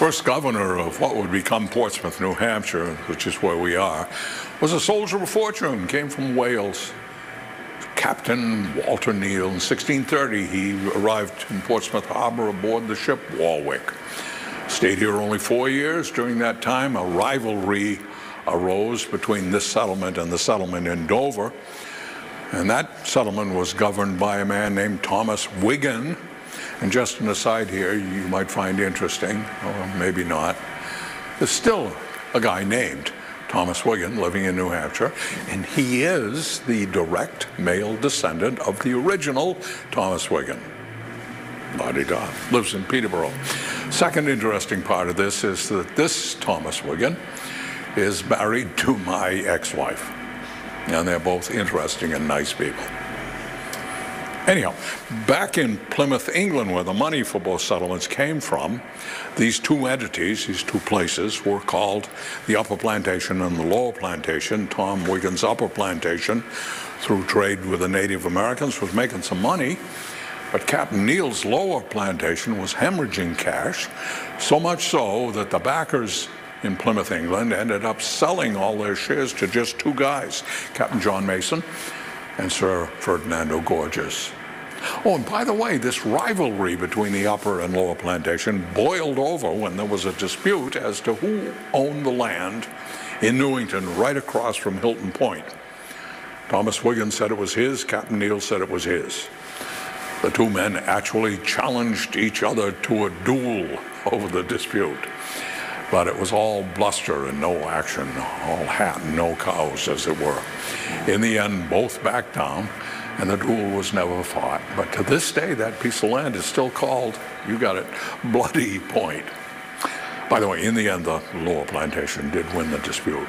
First governor of what would become Portsmouth, New Hampshire, which is where we are, was a soldier of fortune, came from Wales. Captain Walter Neal. In 1630, he arrived in Portsmouth Harbor aboard the ship Warwick. Stayed here only four years. During that time, a rivalry arose between this settlement and the settlement in Dover. And that settlement was governed by a man named Thomas Wiggin. And just an aside here, you might find interesting, or maybe not, there's still a guy named Thomas Wiggin living in New Hampshire, and he is the direct male descendant of the original Thomas Wiggin. La-di-da. Lives in Peterborough. Second interesting part of this is that this Thomas Wiggin is married to my ex-wife. And they're both interesting and nice people. Anyhow, back in Plymouth, England, where the money for both settlements came from, these two entities, these two places, were called the Upper Plantation and the Lower Plantation. Tom Wiggin's Upper Plantation, through trade with the Native Americans, was making some money. But Captain Neal's Lower Plantation was hemorrhaging cash, so much so that the backers in Plymouth, England, ended up selling all their shares to just two guys, Captain John Mason and Sir Ferdinando Gorges. Oh, and by the way, this rivalry between the upper and lower plantation boiled over when there was a dispute as to who owned the land in Newington right across from Hilton Point. Thomas Wiggins said it was his, Captain Neal said it was his. The two men actually challenged each other to a duel over the dispute. But it was all bluster and no action, all hat and no cows, as it were. In the end, both backed down, and the duel was never fought. But to this day, that piece of land is still called, you got it, Bloody Point. By the way, in the end, the Lower Plantation did win the dispute.